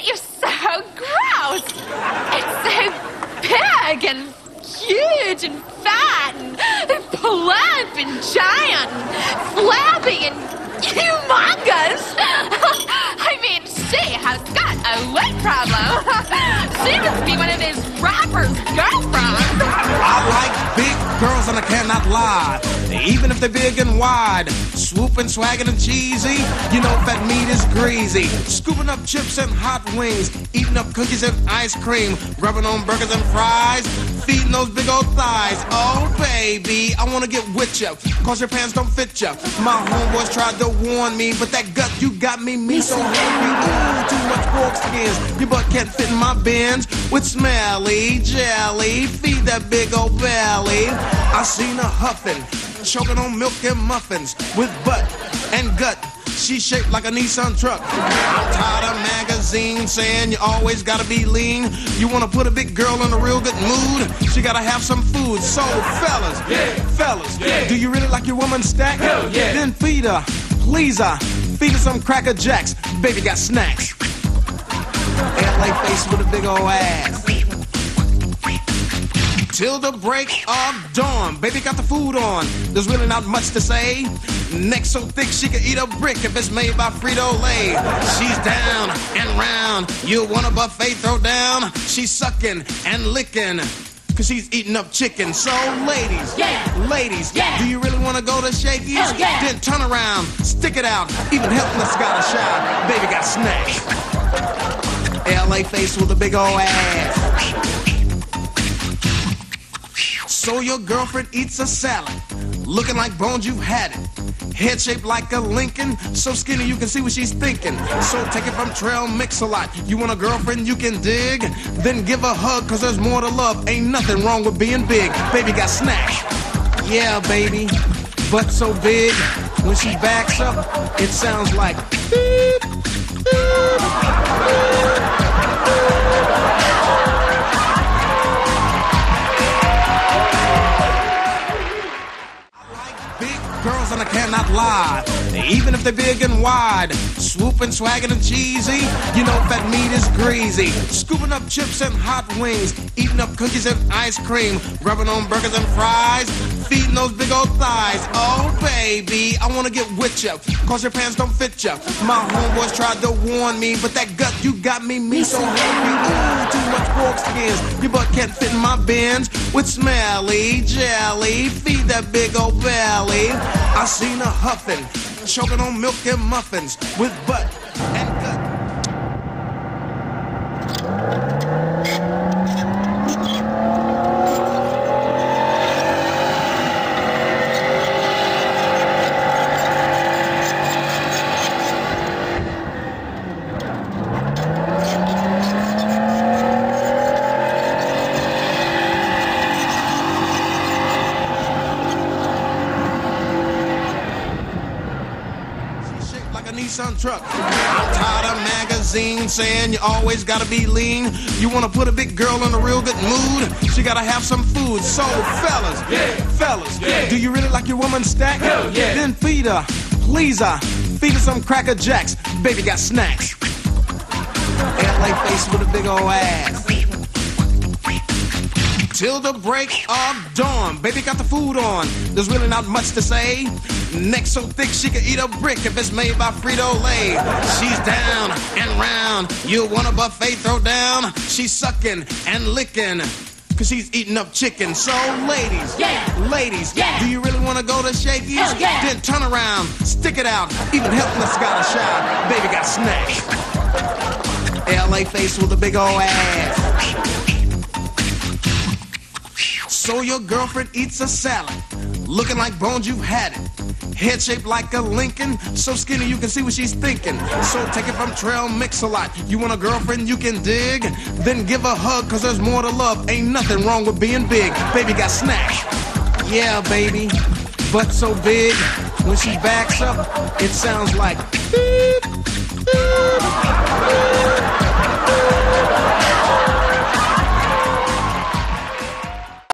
but you're so gross. It's so big and huge and fat and plump and giant and flabby and humongous. I mean, she has got a weight problem. she must be one of his rapper's girlfriends. I like big girls and I cannot lie. Even if they're big and wide, swooping, swagging and cheesy, you know that meat is greasy. Scooping up chips and hot wings, eating up cookies and ice cream, rubbing on burgers and fries, feeding those big old thighs. Oh baby, I wanna get with ya, cause your pants don't fit ya. My homeboys tried to warn me, but that gut you got me, me so hungry. Ooh, skins. Your butt can't fit in my bins with smelly jelly. Feed that big old belly. I seen her huffing, choking on milk and muffins with butt and gut. She's shaped like a Nissan truck. I'm tired of magazines saying you always gotta be lean. You wanna put a big girl in a real good mood? She gotta have some food. So, fellas, Yeah. fellas, Yeah. do you really like your woman stacked? Hell yeah. Then feed her, please her. Feed her some Cracker Jacks. Baby got snacks. LA face with a big old ass. Till the break of dawn, baby got the food on. There's really not much to say. Neck so thick she could eat a brick if it's made by Frito Lay. She's down and round. You want a buffet throw down? She's sucking and licking. Cause she's eating up chicken. So, ladies, Yeah. ladies, Yeah. do you really want to go to Shakey's? Hell yeah. Then turn around, stick it out. Even helpless got a shot. Baby got snacks. LA face with a big old ass. So your girlfriend eats a salad, looking like bones you've had it. Head shaped like a Lincoln, so skinny you can see what she's thinking. So take it from Trail Mix a lot. You want a girlfriend you can dig? Then give a hug, cause there's more to love. Ain't nothing wrong with being big. Baby got snacks. Yeah, baby. Butt so big, when she backs up, it sounds like beep, Big Even if they're big and wide, swooping, swagging and cheesy, you know that meat is greasy. Scooping up chips and hot wings, eating up cookies and ice cream, rubbing on burgers and fries, feeding those big old thighs. Oh baby, I wanna get with ya, cause your pants don't fit ya. My homeboys tried to warn me, but that gut you got me, me so hungry. Ooh, too much pork skins. Your butt can't fit in my bins with smelly jelly. Feed that big old belly. I seen her huffing, choking on milk and muffins with butt and gut. She's shaped like a Nissan truck. I'm tired of magazines saying you always gotta be lean. You wanna put a big girl in a real good mood? She gotta have some food. So, fellas, Yeah. fellas, Yeah. do you really like your woman stacked? Hell yeah. Then feed her, please her. Feed her some Cracker Jacks. Baby got snacks. LA face with a big old ass. Till the break of dawn, baby got the food on. There's really not much to say. Neck so thick she could eat a brick if it's made by Frito Lay. She's down and round. You want a buffet throw down? She's sucking and licking. Cause she's eating up chicken. So, ladies, Yeah. ladies, Yeah. do you really want to go to Shakey's? Hell yeah. Then turn around, stick it out. Even helpless got a shot. Baby got snacks. LA face with a big old ass. So your girlfriend eats a salad, looking like bones you've had it. Head shaped like a Lincoln, so skinny you can see what she's thinking. So take it from Trail Mix a lot. You want a girlfriend you can dig? Then give a hug, cause there's more to love. Ain't nothing wrong with being big. Baby got snacks. Yeah, baby. Butt so big, when she backs up, it sounds like beep, beep.